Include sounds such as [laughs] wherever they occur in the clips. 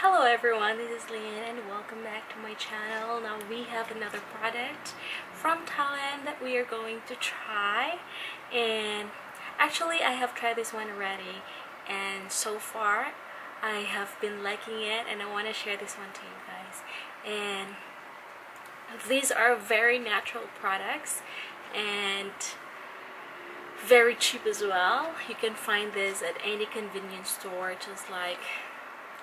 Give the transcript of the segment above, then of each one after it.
Hello everyone, this is LeeAnne and welcome back to my channel. Now we have another product from Thailand that we are going to try and actually I have tried this one already and so far I have been liking it and I want to share this one to you guys. And these are very natural products and very cheap as well. You can find this at any convenience store just like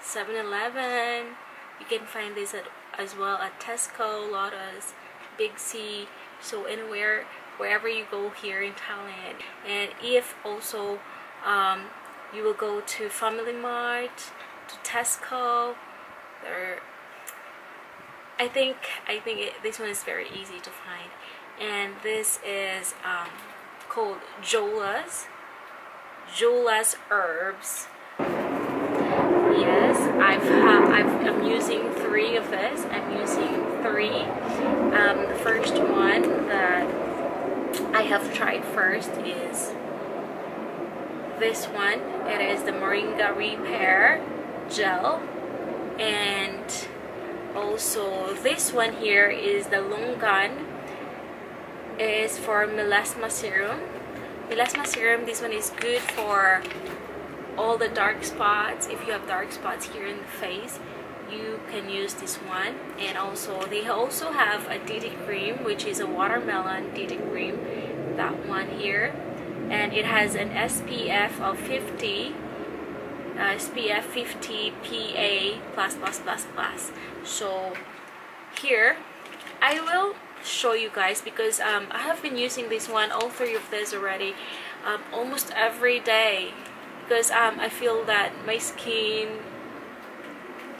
7-Eleven you can find this at, as well at Tesco, Lotus, Big C so anywhere wherever you go here in Thailand. And if also um, you will go to Family Mart to Tesco there I think I think it, this one is very easy to find. And this is um, called Jula's. Jula's herbs yes I've, I've I'm using three of this. I'm using three um, the first one that I have tried first is this one. It is the Moringa Repair Gel. And also this one here is the Longan is for melasma serum. Melasma serum this one is good for all the dark spots if you have dark spots here in the face you can use this one. And also they also have a DD cream which is a watermelon DD cream that one here. And it has an SPF of 50 uh, SPF 50 PA plus plus plus plus. So here I will show you guys because um, I have been using this one all three of this already um, almost every day because um, I feel that my skin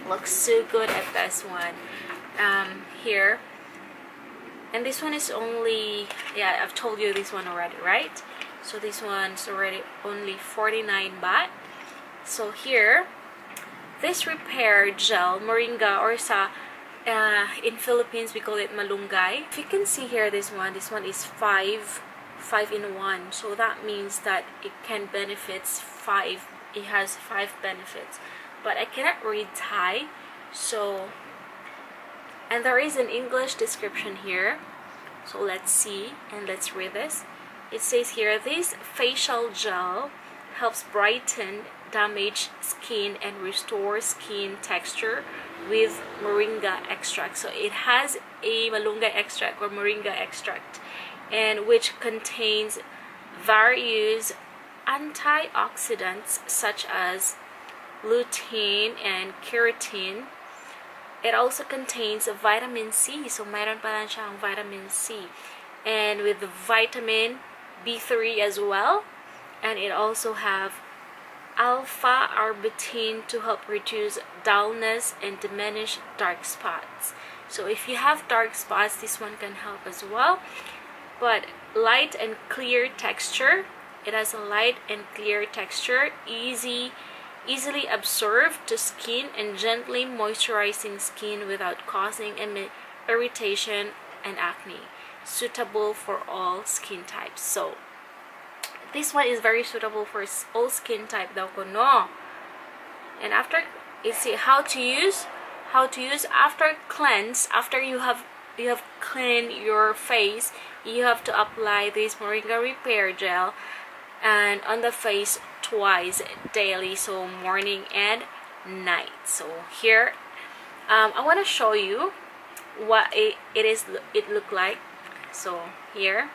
looks so good at this one um, here. And this one is only yeah I've told you this one already right? So this one's already only 49 baht. So here this repair gel moringa or sa uh, in Philippines we call it malunggay. If you can see here this one this one is five five in one. So that means that it can benefits five it has five benefits. But I cannot read Thai so and there is an English description here. So let's see and let's read this. It says here this facial gel helps brighten damaged skin and restore skin texture with moringa extract. So it has a malunggay extract or moringa extract and which contains various antioxidants such as lutein and keratin it also contains vitamin C so mayroon pa lang siyang vitamin C. And with vitamin B3 as well. And it also have alpha arbutin to help reduce dullness and diminish dark spots. So if you have dark spots this one can help as well. But light and clear texture it has a light and clear texture easy easily absorbed to skin and gently moisturizing skin without causing irritation and acne. Suitable for all skin types. So this one is very suitable for all skin type daw ko no. And after you see how to use how to use after cleanse after you have you have cleaned your face you have to apply this moringa repair gel and on the face twice daily so morning and night so here um, I want to show you what it, it is it look like so here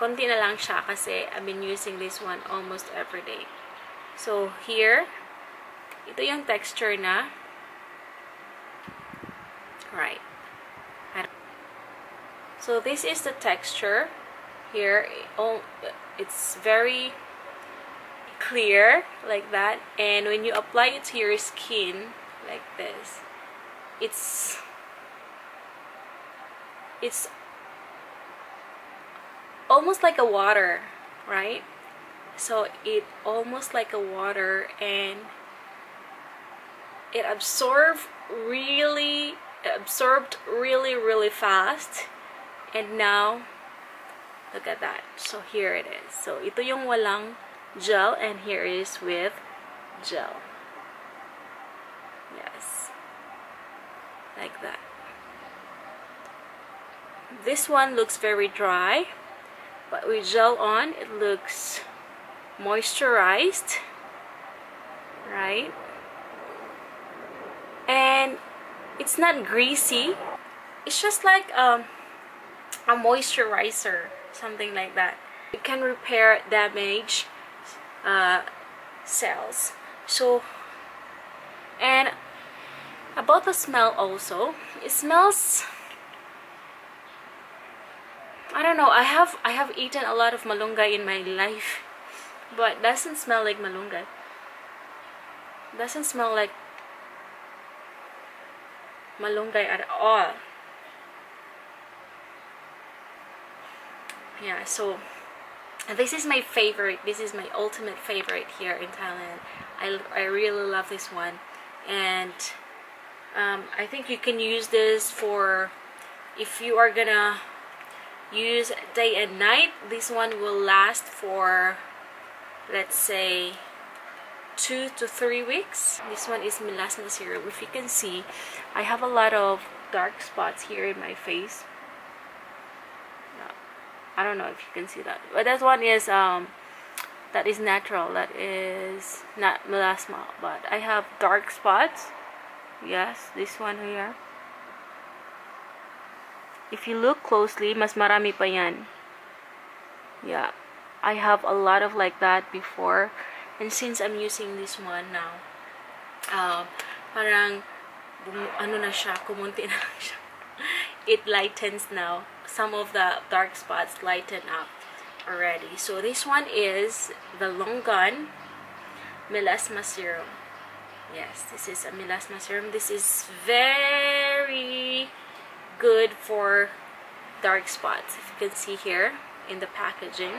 konti na lang siya kasi I've been using this one almost every day. So, here, ito yung texture na. Right. So, this is the texture. Here, oh, it's very clear, like that. And when you apply it to your skin, like this, it's it's almost like a water, right? So it almost like a water and it absorbed really absorbed really really fast and now Look at that. So here it is. So ito yung walang gel and here is with gel. Yes. Like that. This one looks very dry, but with gel on, it looks moisturized, right? And it's not greasy. It's just like um, a moisturizer something like that. It can repair damage uh, cells. So and about the smell also. It smells I don't know I have I have eaten a lot of malunggay in my life but doesn't smell like malunggay. Doesn't smell like malunggay at all yeah so this is my favorite this is my ultimate favorite here in Thailand. I, I really love this one. And um, I think you can use this for if you are gonna use day and night this one will last for let's say two to three weeks. This one is melasma serum if you can see I have a lot of dark spots here in my face I don't know if you can see that. But this one is um that is natural. That is not melasma but I have dark spots. Yes this one here. If you look closely mas marami pa yan. Yeah I have a lot of like that before. And since I'm using this one now uh, parang ano na siya kumunti [laughs] na siya. It lightens now some of the dark spots lighten up already. So this one is the Longan melasma serum. Yes this is a melasma serum. This is very good for dark spots. If you can see here in the packaging.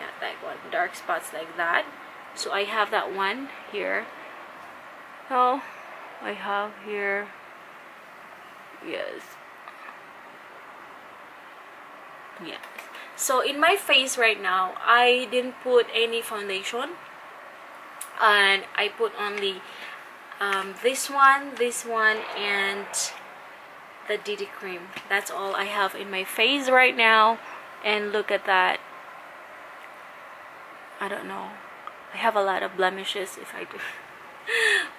Yeah that one dark spots like that. So I have that one here. Oh I have here. Yes yes. So in my face right now I didn't put any foundation. And I put only um, this one this one and the DD cream. That's all I have in my face right now. And look at that. I don't know. I have a lot of blemishes if I do. [laughs]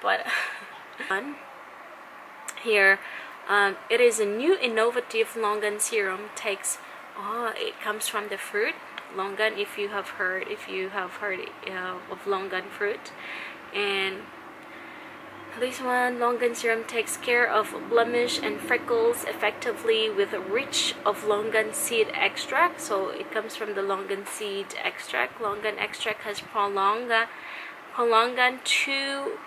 But [laughs] here um, it is a new innovative longan serum takes oh it comes from the fruit longan if you have heard if you have heard uh, of longan fruit and this one, Longan Serum takes care of blemish and freckles effectively with a rich of Longan seed extract. So it comes from the Longan seed extract. Longan extract has prolonga, prolongan 2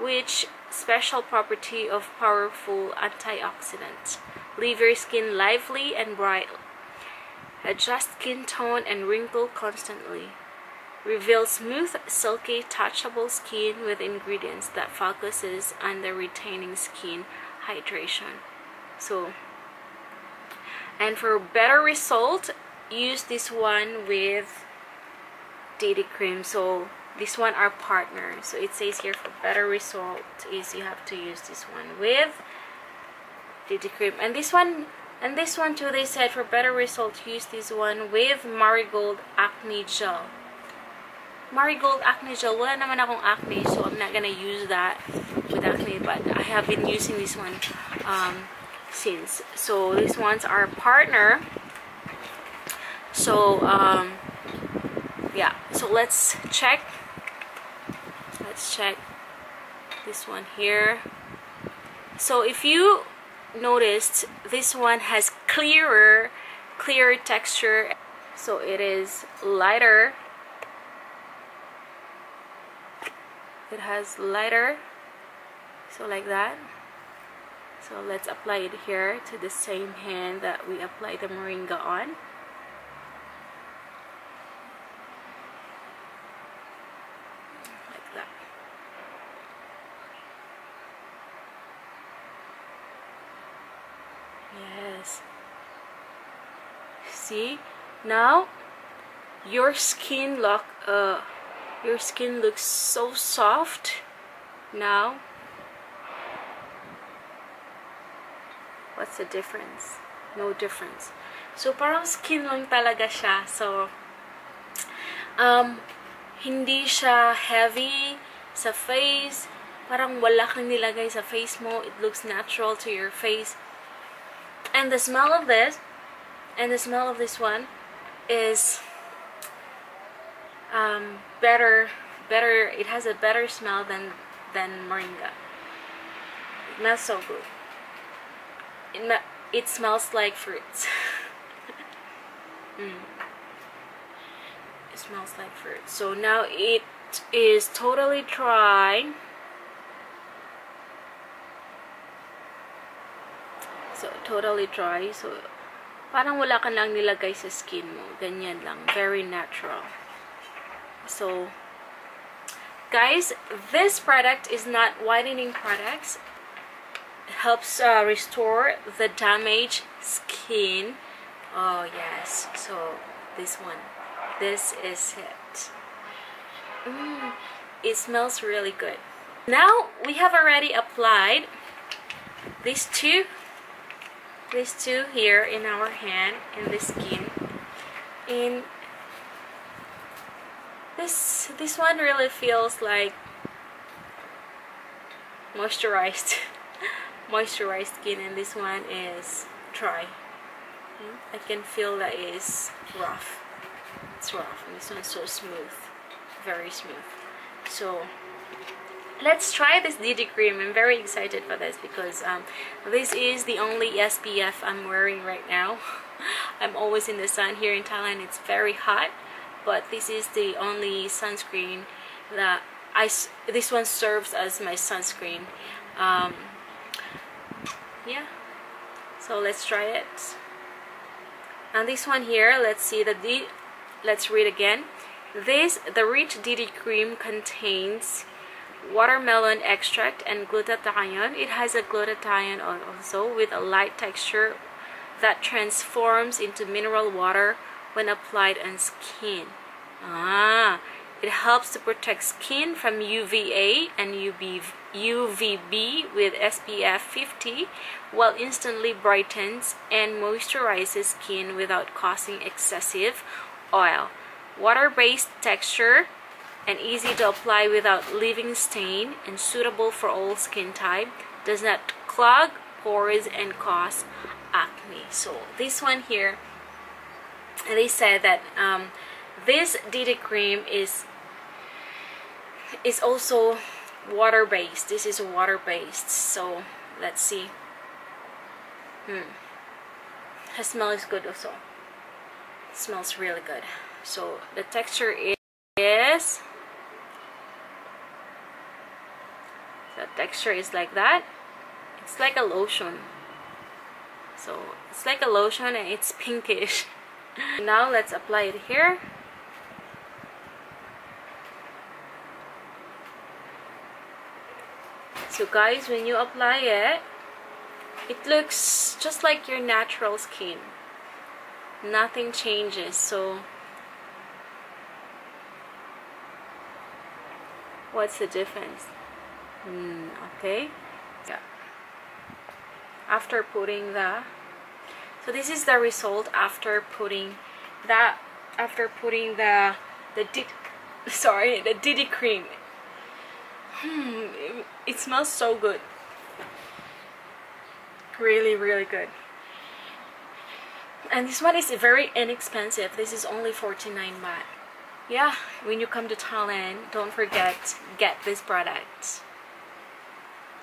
which special property of powerful antioxidant. Leave your skin lively and bright. Adjust skin tone and wrinkle constantly. Reveal smooth, silky, touchable skin with ingredients that focuses on the retaining skin hydration. So, and for better result, use this one with DD cream. So this one our partner. So it says here for better result is you have to use this one with DD cream. And this one and this one too they said for better result use this one with marigold acne gel Marigold Acne Gel. Wala naman akong acne, so I'm not gonna use that with acne. But I have been using this one um, since. So this one's our partner. So um, yeah. So let's check. Let's check this one here. So if you noticed, this one has clearer, clearer texture. So it is lighter it has lighter so like that so let's apply it here to the same hand that we applied the moringa on like that yes see now your skin look uh your skin looks so soft now What's the difference? No difference. So, parang skin lang talaga siya. So, um, hindi siya heavy sa face. Parang wala kang nilagay sa face mo. It looks natural to your face. And the smell of this, and the smell of this one is um, better, better, it has a better smell than, than moringa. It smells so good. It, it smells like fruits. [laughs] mm. It smells like fruit. So now it is totally dry. So, totally dry. So, parang wala ka lang nilagay sa skin mo. Ganyan lang. Very natural. So, guys, this product is not whitening products. It helps uh, restore the damaged skin. Oh, yes. So, this one. This is it. Mm, it smells really good. Now, we have already applied these two these two here in our hand in the skin. And this this one really feels like moisturized. [laughs] Moisturized skin and this one is dry. Hmm? I can feel that it's rough. It's rough and this one's so smooth. Very smooth. So let's try this DD cream I'm very excited for this because um, this is the only SPF I'm wearing right now. [laughs] I'm always in the sun here in Thailand. It's very hot but this is the only sunscreen that I this one serves as my sunscreen. Um, yeah. So let's try it. And this one here let's see the D let's read again. This the rich DD cream contains watermelon extract and glutathione it has a glutathione also with a light texture that transforms into mineral water when applied on skin. Ah, it helps to protect skin from UVA and UV, UVB with SPF 50 while instantly brightens and moisturizes skin without causing excessive oil. Water-based texture and easy to apply without leaving stain and suitable for all skin type. Does not clog pores and cause acne. So this one here they said that um, this DD cream is is also water based this is water based so let's see. Hmm. The smell is good also. It smells really good. So the texture is the texture is like that. It's like a lotion. So it's like a lotion and it's pinkish. [laughs] Now let's apply it here. So guys when you apply it it looks just like your natural skin. Nothing changes so what's the difference mm, okay. Yeah. After putting the so this is the result after putting that after putting the the di [laughs] sorry the DD cream. Hmm, it, it smells so good. Really really good. And this one is very inexpensive. This is only 49 baht. Yeah when you come to Thailand don't forget get this product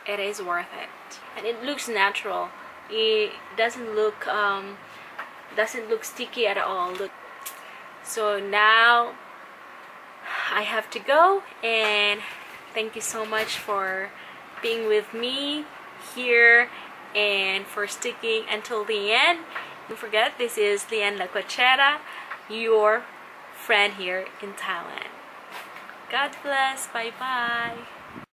it is worth it and it looks natural it doesn't look um, doesn't look sticky at all look so now I have to go and thank you so much for being with me here and for sticking until the end don't forget this is LeeAnne Lakwatsera your friend here in Thailand. God bless. Bye bye.